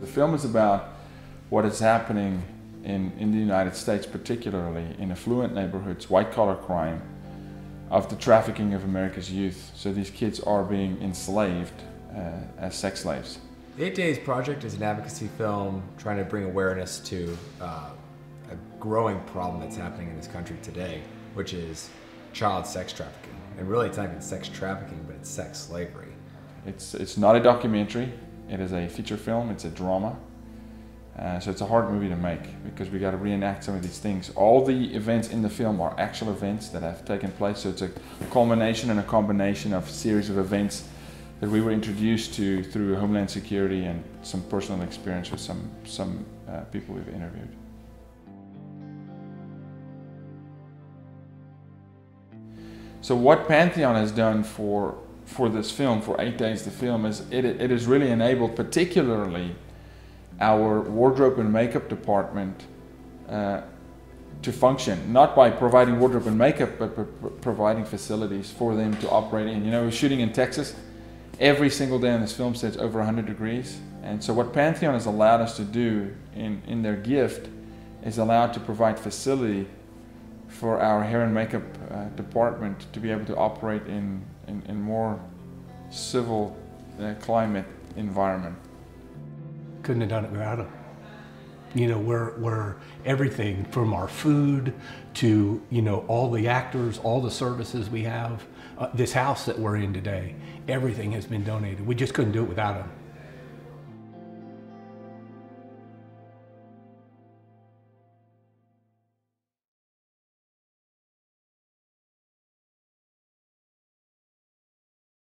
The film is about what is happening in, in the United States, particularly in affluent neighborhoods, white collar crime, of the trafficking of America's youth. So these kids are being enslaved uh, as sex slaves. The Eight Days Project is an advocacy film trying to bring awareness to uh, a growing problem that's happening in this country today, which is child sex trafficking. And really, it's not even sex trafficking, but it's sex slavery. It's, it's not a documentary, it is a feature film, it's a drama. Uh, so it's a hard movie to make because we got to reenact some of these things. All the events in the film are actual events that have taken place. So it's a culmination and a combination of series of events that we were introduced to through Homeland Security and some personal experience with some some uh, people we've interviewed. So what Pantheon has done for for this film, for eight days, the film is it, it has really enabled, particularly our wardrobe and makeup department uh, to function, not by providing wardrobe and makeup, but providing facilities for them to operate in. You know, we're shooting in Texas. Every single day on this film set, it's over 100 degrees. And so what Pantheon has allowed us to do in, in their gift is allowed to provide facility for our hair and makeup uh, department to be able to operate in, in, in more civil uh, climate environment couldn't have done it without them. You know, we're, we're everything from our food to, you know, all the actors, all the services we have, uh, this house that we're in today, everything has been donated. We just couldn't do it without them.